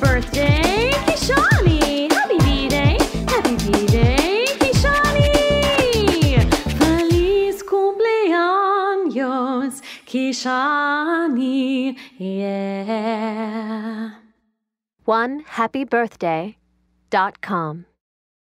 birthday, Kishani! Happy birthday, happy birthday, Kishani! Feliz cumpleaños, Kishani, yeah. One happy birthday dot com.